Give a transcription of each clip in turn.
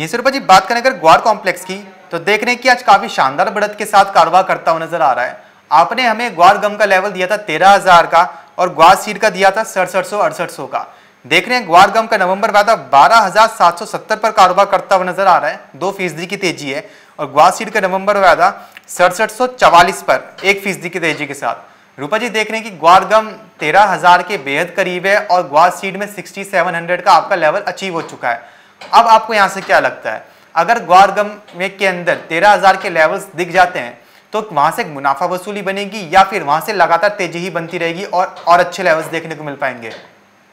ये सिर्फ़ जी, बात करें अगर ग्वार कॉम्प्लेक्स की तो देख रहे हैं कि आज काफ़ी शानदार बढ़त के साथ कारोबार करता हुआ नज़र आ रहा है। आपने हमें ग्वार गम का लेवल दिया था तेरह हज़ार का और ग्वार सीड का दिया था सड़सठ सौ अड़सठ सौ का। देख रहे हैं ग्वार गम का नवंबर वादा बारह हज़ार सात सौ सत्तर पर कारोबार करता हुआ नज़र आ रहा है। दो फ़ीसदी की तेज़ी है और ग्वार सीड का नवंबर वादा सड़सठ सौ चवालीस पर, एक फ़ीसदी की तेज़ी के साथ। रूपा जी, देख रहे हैं कि ग्वार गम तेरह हज़ार के बेहद करीब है और ग्वार सीड में सिक्सटी सेवन हंड्रेड का आपका लेवल अचीव हो चुका है। अब आपको यहाँ से क्या लगता है? अगर ग्वारगम में के अंदर तेरह हज़ार के लेवल्स दिख जाते हैं तो वहाँ से मुनाफा वसूली बनेगी या फिर वहाँ से लगातार तेज़ी ही बनती रहेगी और और अच्छे लेवल्स देखने को मिल पाएँगे?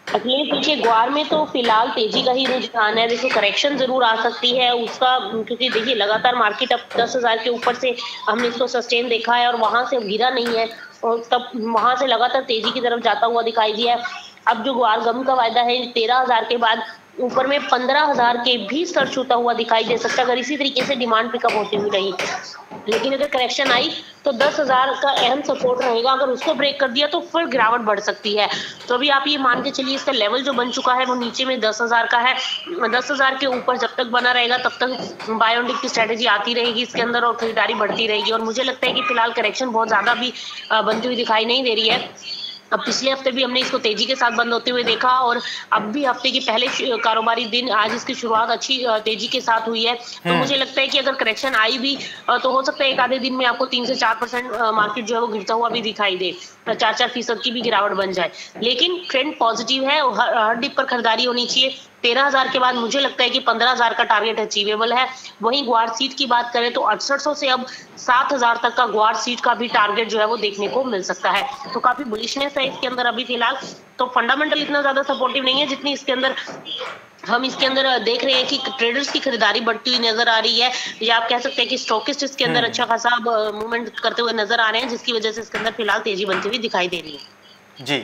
अखिलेश, देखिए, ग्वार में तो फ़िलहाल तेज़ी का ही रुझान है। देखो करेक्शन ज़रूर आ सकती है। उसका, क्योंकि देखिए, लगातार मार्केट अब दस हज़ार के ऊपर से हमने इसको सस्टेन देखा है और वहाँ से गिरा नहीं है। और तब वहाँ से लगातार तेज़ी की तरफ़ जाता हुआ दिखाई दिया है। अब जो ग्वार गम का वायदा है, तेरह हज़ार के बाद ऊपर में पंद्रह हज़ार के भी स्तर छूता हुआ दिखाई दे सकता है, अगर इसी तरीके से डिमांड पिकअप होती हुई रही। लेकिन अगर करेक्शन आई तो दस हज़ार का अहम सपोर्ट रहेगा। अगर उसको ब्रेक कर दिया तो फिर गिरावट बढ़ सकती है। तो अभी आप ये मान के चलिए, इसका लेवल जो बन चुका है, वो नीचे में दस हज़ार का है। दस हज़ार के ऊपर जब तक बना रहेगा, तब तक बायोटिक की स्ट्रेटेजी आती रहेगी इसके अंदर और खरीदारी बढ़ती रहेगी। और मुझे लगता है कि फ़िलहाल करेक्शन बहुत ज़्यादा भी बनती हुई दिखाई नहीं दे रही है। अब पिछले हफ़्ते भी हमने इसको तेज़ी के साथ बंद होते हुए देखा और अब भी हफ़्ते के पहले कारोबारी दिन आज इसकी शुरुआत अच्छी तेज़ी के साथ हुई है। तो हम्म। मुझे लगता है कि अगर करेक्शन आई भी तो हो सकता है एक आधे दिन में आपको तीन से चार परसेंट मार्केट जो है वो गिरता हुआ भी दिखाई दे। चार चार फ़ीसद की भी गिरावट बन जाए। लेकिन ट्रेंड पॉजिटिव है हर डिप पर खरीदारी होनी चाहिए। तेरह हज़ार के बाद मुझे लगता है कि पंद्रह हज़ार का टारगेट अचीवेबल है। वहीं ग्वार सीट की बात करें तो अड़सठ सौ से अब सात हज़ार तक का ग्वार सीट का भी टारगेट जो है वो देखने को मिल सकता है। तो काफ़ी बुलिशनेस है इसके अंदर अभी फ़िलहाल। तो फंडामेंटल इतना ज़्यादा सपोर्टिव नहीं है जितनी इसके अंदर हम इसके अंदर देख रहे हैं कि ट्रेडर्स की खरीदारी बढ़ती हुई नज़र आ रही है। या आप कह सकते हैं कि स्टॉकिस्ट इसके अंदर हम्म। अच्छा खासा मूवमेंट करते हुए नज़र आ रहे हैं जिसकी वजह से इसके अंदर फ़िलहाल तेज़ी बनती हुई दिखाई दे रही है। जी।